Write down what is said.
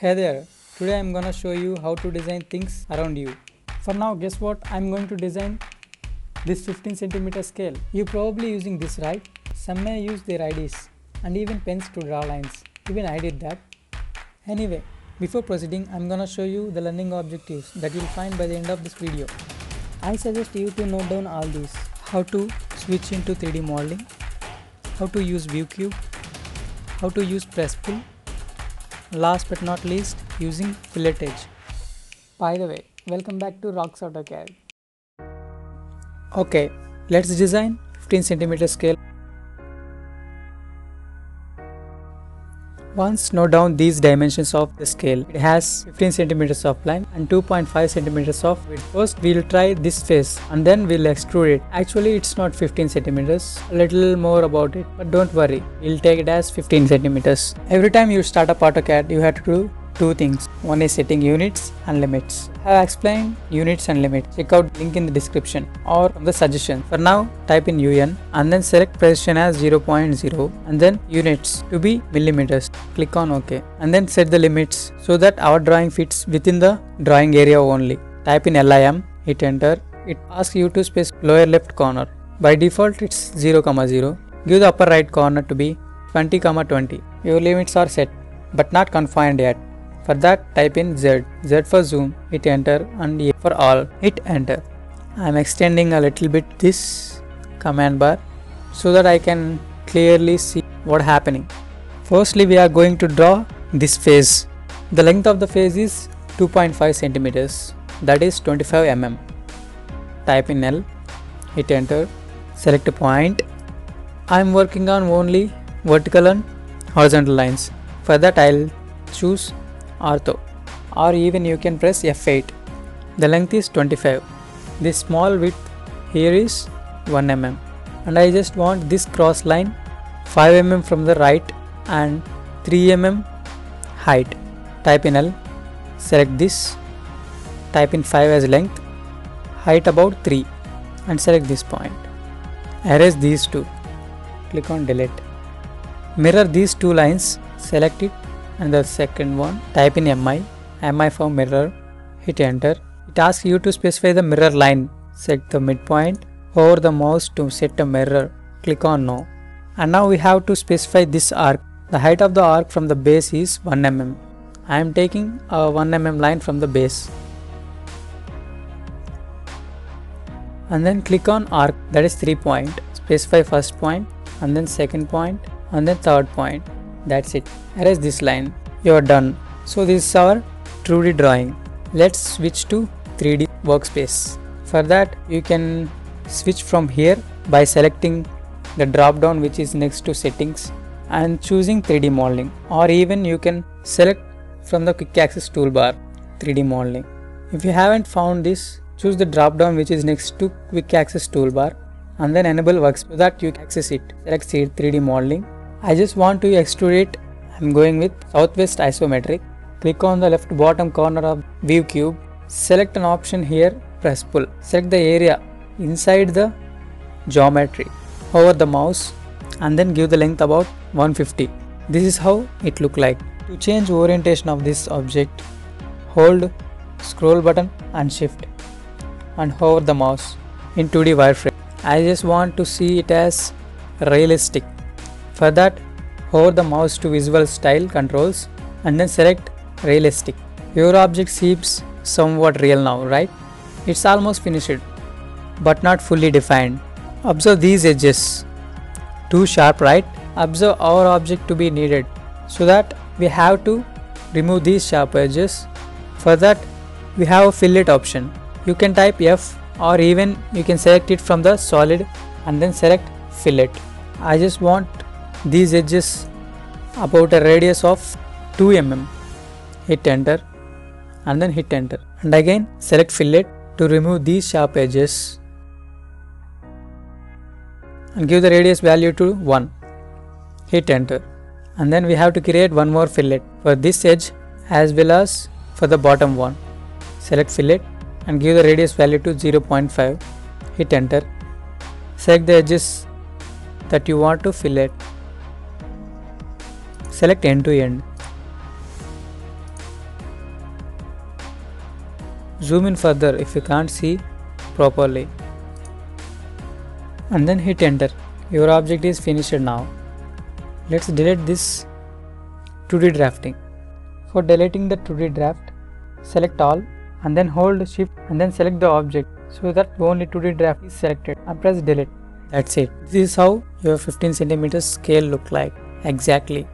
Hey there, today I'm gonna show you how to design things around you. For now, guess what? I'm going to design this 15 centimeter scale. You're probably using this right? Some may use their IDs and even pens to draw lines. Even I did that. Anyway, before proceeding, I'm gonna show you the learning objectives that you'll find by the end of this video. I suggest you to note down all these. How to switch into 3D modeling, how to use ViewCube, how to use press pull, last but not least using fillet edge. By the way, welcome back to Rocks AutoCAD. Okay, let's design 15 centimeter scale. Once note down these dimensions of the scale. It has 15 centimeters of length and 2.5 centimeters of width. First we'll try this face and then we'll extrude it. Actually it's not 15 centimeters. A little more about it. But don't worry. We'll take it as 15 centimeters. Every time you start up AutoCAD you have to do two things. One is setting units and limits. I have explained units and limits. Check out link in the description or the suggestion. For now, type in UN and then select precision as 0.0 and then units to be millimeters. Click on OK and then set the limits so that our drawing fits within the drawing area only. Type in LIM, hit enter. It asks you to space lower left corner. By default, it's 0, 0. Give the upper right corner to be 20, 20. Your limits are set but not confined yet. For that type in Z, Z for zoom, hit enter and A for all, hit enter. I am extending a little bit this command bar so that I can clearly see what happening. Firstly we are going to draw this face. The length of the face is 2.5 centimeters that is 25 mm. Type in L, hit enter, select a point. I am working on only vertical and horizontal lines. For that I'll choose ortho or even you can press F8. The length is 25. This small width here is 1 mm and I just want this cross line 5 mm from the right and 3 mm height. Type in L, select this, type in 5 as length, height about 3 and select this point. Erase these two, click on delete. Mirror these two lines, select it and the second one type in mi mi for mirror. Hit enter. It asks you to specify the mirror line. Set the midpoint hover the mouse to set a mirror. Click on no. And now we have to specify this arc. The height of the arc from the base is 1 mm. I am taking a 1 mm line from the base. And then click on arc. That is 3 point. Specify first point and then second point and then third point that's it. Erase this line. You are done. So this is our 2D drawing. Let's switch to 3D workspace. For that you can switch from here by selecting the drop down which is next to settings and choosing 3D modeling or even you can select from the quick access toolbar 3D modeling. If you haven't found this choose the drop down which is next to quick access toolbar and then enable works so that you access it. Select 3D modeling I just want to extrude it. I'm going with southwest isometric. Click on the left bottom corner of ViewCube. Select an option here, press pull. Select the area inside the geometry. Hover the mouse and then give the length about 150. This is how it look like. To change orientation of this object, hold scroll button and shift and hover the mouse in 2D wireframe. I just want to see it as realistic. For that, hover the mouse to visual style controls and then select realistic. Your object seems somewhat real now, right? It's almost finished, but not fully defined. Observe these edges. Too sharp, right? Observe our object to be needed. So that we have to remove these sharp edges. For that, we have a fillet option. You can type F or even you can select it from the solid and then select fillet. I just want these edges about a radius of 2 mm hit enter and then hit enter. And again select fillet to remove these sharp edges and give the radius value to 1 hit enter. And then we have to create one more fillet for this edge as well as for the bottom one. Select fillet and give the radius value to 0.5 hit enter. Select the edges that you want to fillet Select end to end. Zoom in further if you can't see properly. And then hit enter. Your object is finished now. Let's delete this 2d drafting. For deleting the 2d draft select all and then hold shift and then select the object so that only 2d draft is selected and press delete. That's it. This is how your 15 centimeters scale look like. Exactly